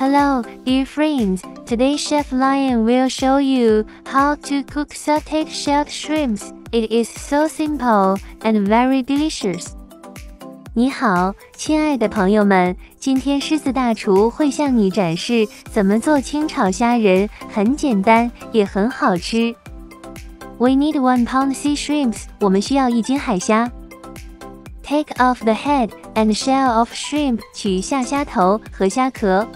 Hello, dear friends. Today Chef Lion will show you how to cook sauteed shelled shrimps. It is so simple and very delicious. 你好，亲爱的朋友们，今天狮子大厨会向你展示怎么做清炒虾仁，很简单，也很好吃。We need one pound sea shrimps. 我们需要一斤海虾。Take off the head and shell of shrimp. 取下虾头和虾壳。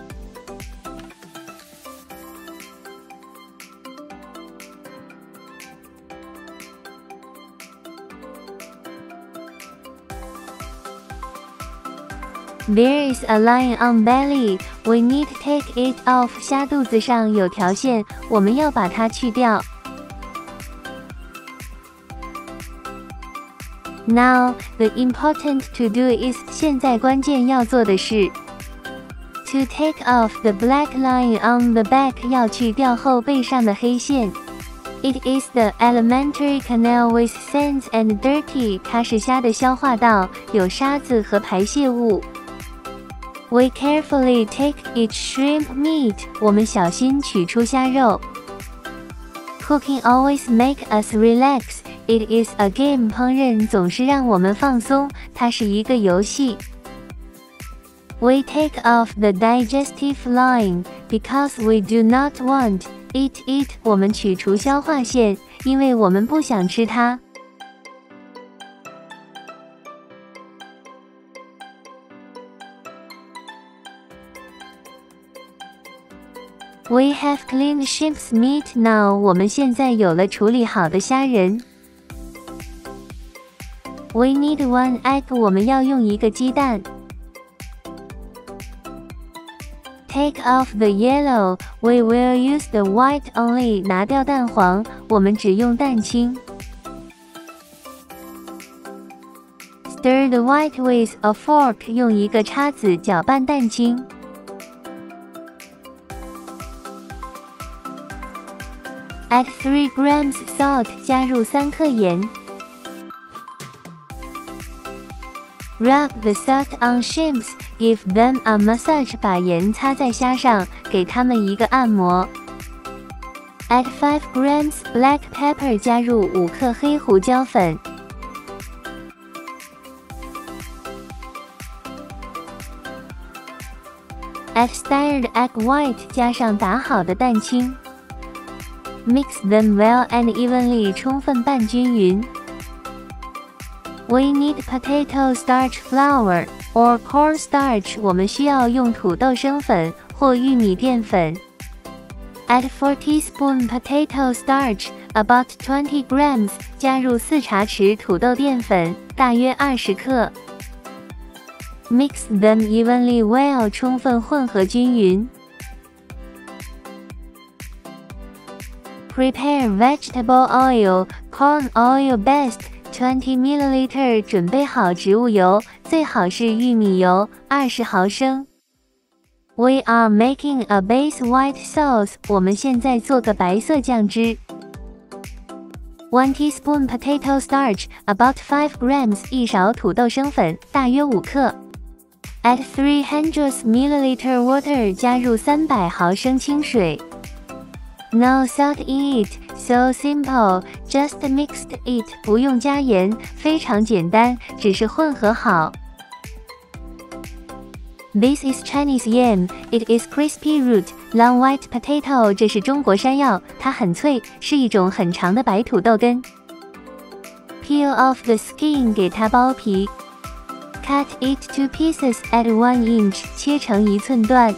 There is a line on belly. We need to take it off. 虾肚子上有条线，我们要把它去掉。Now the important to do is 现在关键要做的是 to take off the black line on the back 要去掉后背上的黑线。It is the alimentary canal with sands and dirty. 它是虾的消化道，有沙子和排泄物。 We carefully take each shrimp meat. 我们小心取出虾肉。Cooking always make us relax. It is a game. 烹饪总是让我们放松，它是一个游戏。We take off the digestive line because we do not want eat it. 我们取除消化线，因为我们不想吃它。 We have cleaned ship's meat now. 我们现在有了处理好的虾仁。We need one egg. 我们要用一个鸡蛋。Take off the yellow. We will use the white only. 拿掉蛋黄，我们只用蛋清。Stir the white with a fork. 用一个叉子搅拌蛋清。 Add three grams salt，加入三克盐。Rub the salt on shrimps, give them a massage，把盐擦在虾上，给它们一个按摩。Add five grams black pepper，加入五克黑胡椒粉。Add stirred egg white，加上打好的蛋清。Mix them well and evenly，充分拌均匀。We need potato starch flour or corn starch，我们需要用土豆生粉或玉米淀粉。Add four teaspoon potato starch, about twenty grams，加入四茶匙土豆淀粉，大约二十克。Mix them evenly well，充分混合均匀。 Prepare vegetable oil, corn oil best, twenty milliliter. 准备好植物油，最好是玉米油，二十毫升。We are making a base white sauce. 我们现在做个白色酱汁。One teaspoon potato starch, about five grams. 一勺土豆生粉，大约五克。Add three hundred milliliter water. 加入三百毫升清水。 No salt in it, so simple. Just mixed it. 不用加盐，非常简单，只是混合好。This is Chinese yam. It is crispy root, long white potato. 这是中国山药，它很脆，是一种很长的白土豆根。Peel off the skin. 给它剥皮。Cut it to pieces at one inch. 切成一寸段。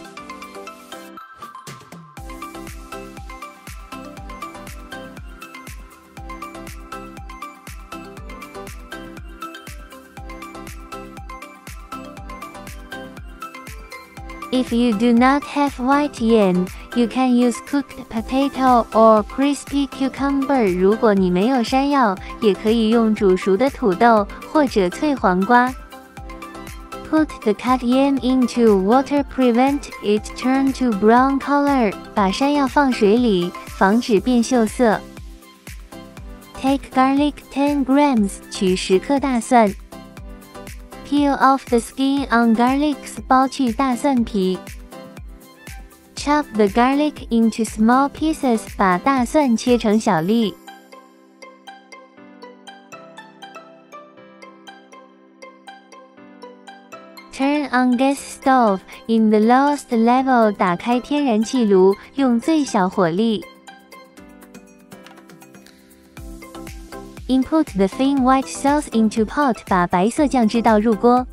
If you do not have white yam, you can use cooked potato or crispy cucumber. 如果你没有山药，也可以用煮熟的土豆或者脆黄瓜。Put the cut yam into water, prevent it turn to brown color. 把山药放水里，防止变锈色。Take garlic 10 grams，取十克大蒜。Peel off the skin on garlics，剥去大蒜皮。Chop the garlic into small pieces，把大蒜切成小粒。Turn on gas stove in the lowest level，打开天然气炉，用最小火力。Input the thin white sauce into pot，把白色酱汁倒入锅。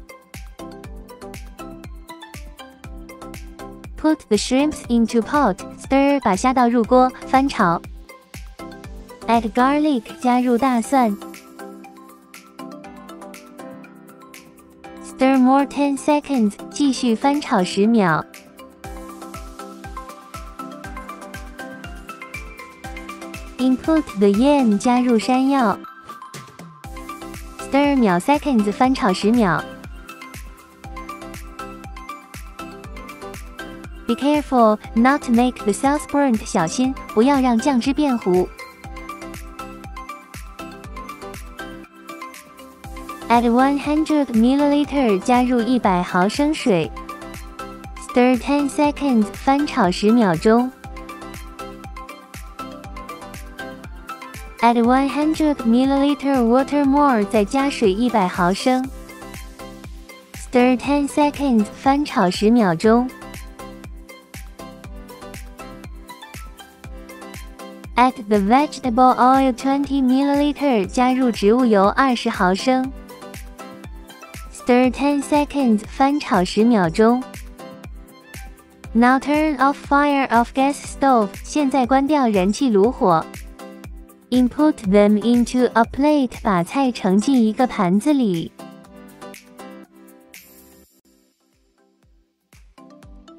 Put the shrimps into pot, stir，把虾倒入锅，翻炒。Add garlic，加入大蒜。Stir more ten seconds，继续翻炒十秒。Input the yam，加入山药。Stir 秒 seconds，翻炒十秒。Be careful not to make the sauce burnt，小心不要让酱汁变糊。Add one hundred milliliter，加入一百毫升水。Stir ten seconds，翻炒十秒钟。Add one hundred milliliter water more，再加水一百毫升。Stir ten seconds，翻炒十秒钟。Add the vegetable oil twenty milliliter，加入植物油二十毫升。Stir ten seconds，翻炒十秒钟。Now turn off fire of gas stove，现在关掉燃气炉火。 Input them into a plate，把菜盛进一个盘子里。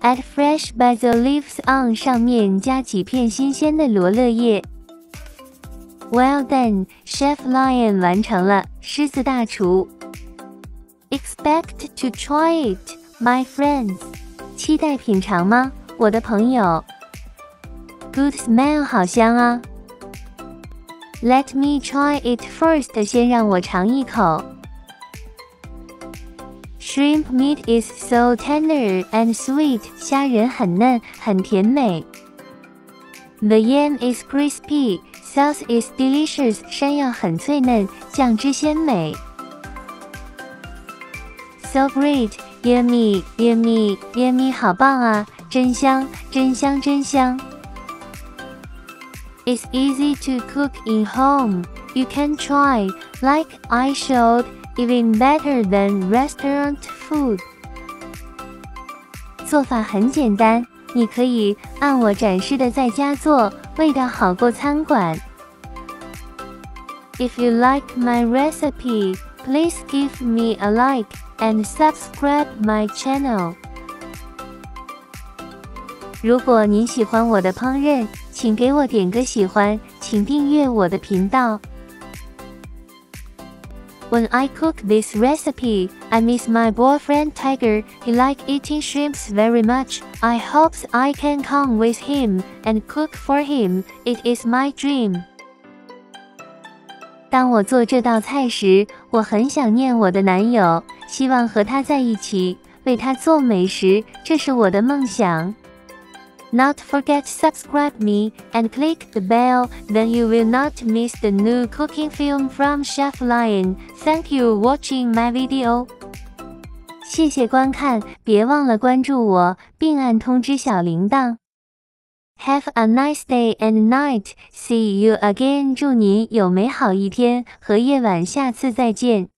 Add fresh basil leaves on，上面加几片新鲜的罗勒叶。Well done, Chef Lion 完成了，狮子大厨。Expect to try it, my friends。期待品尝吗，我的朋友？Good smell，好香啊。 Let me try it first，先让我尝一口。Shrimp meat is so tender and sweet. 虾仁很嫩，很甜美。The yam is crispy. Sauce is delicious. 山药很脆嫩，酱汁鲜美。So great, yummy, yummy, yummy. 好棒啊，真香，真香，真香。 It's easy to cook in home. You can try, like I showed even better than restaurant food。做法很简单，你可以按我展示的在家做，味道好过餐馆。If you like my recipe, please give me a like and subscribe my channel。如果您喜欢我的烹饪， 请给我点个喜欢，请订阅我的频道。When I cook this recipe, I miss my boyfriend Tiger. He like eating shrimps very much. I hope I can come with him and cook for him. It is my dream. 当我做这道菜时，我很想念我的男友，希望和他在一起，为他做美食，这是我的梦想。not forget subscribe me and click the bell, then you will not miss the new cooking film from Chef Lion. Thank you watching my video. 谢谢观看，别忘了关注我，并按通知小铃铛。Have a nice day and night. See you again. 祝您有美好一天和夜晚，下次再见。